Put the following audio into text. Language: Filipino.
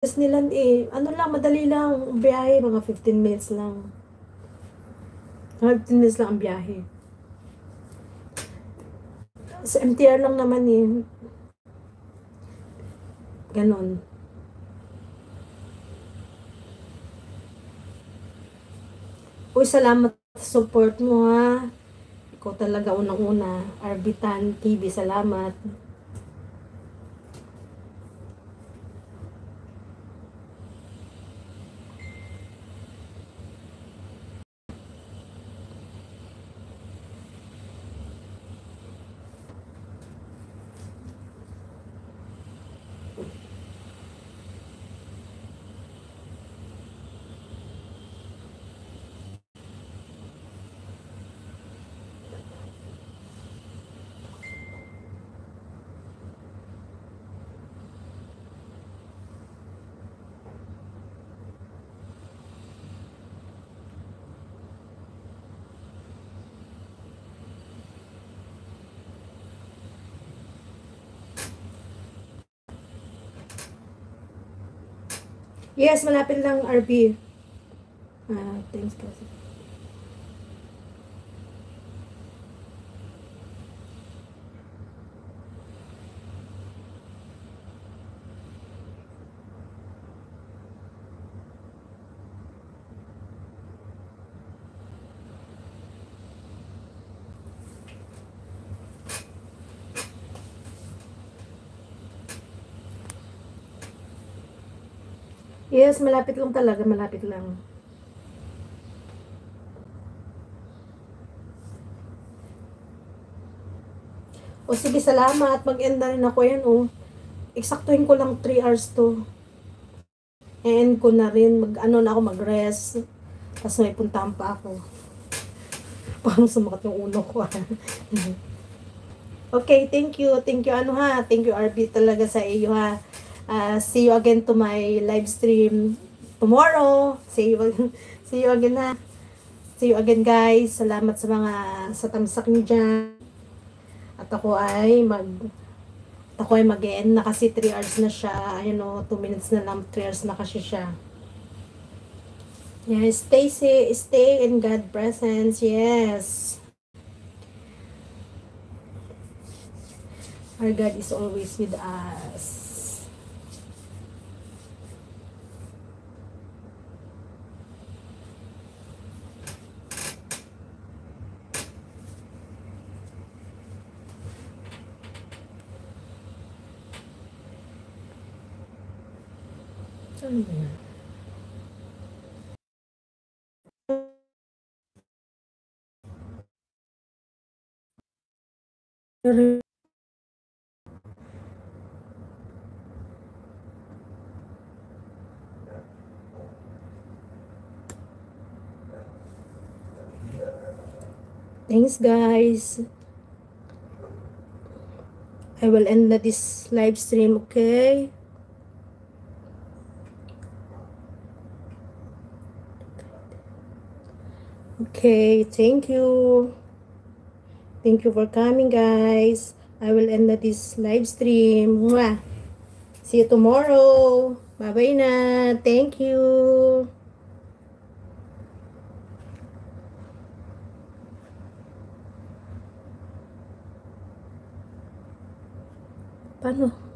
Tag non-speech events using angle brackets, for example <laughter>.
Disneyland eh, ano lang, madali lang biyahe, mga 15 minutes lang. Mga 15 minutes lang ang biyahe. Sa MTR lang naman eh. Ganon. Uy, salamat sa support mo ha. Ikaw talaga unang-una. Arbitan TV, salamat. Yes, malapit lang RB. Ah, thanks kasi. Yes, malapit lang talaga, malapit lang. O sige, salamat. Mag-end na rin ako yan, oh. Eksaktuhin ko lang 3 hours to. End ko na rin. Mag, ano na ako, mag-rest. Tapos may puntahan pa ako. <laughs> Parang sumakat yung ulo ko, ah. <laughs> okay, thank you. Thank you, ano ha. Thank you, RB talaga sa iyo, ha. Uh, see you again to my live stream tomorrow. See you, <laughs> see you again, ha. See you again, guys. Salamat sa mga sa tamsak niyo dyan. At ako ay mag ako ay mag-end na kasi 3 hours na siya. Ayun o, 2 minutes na lang, 3 hours na kasi siya. Yeah, stay safe, stay in God presence. Yes. Our God is always with us. Thanks guys. I will end this live stream, okay? Okay, thank you. Thank you for coming, guys. I will end this live stream. Mwah. See you tomorrow. Bye-bye na. Thank you. Paano?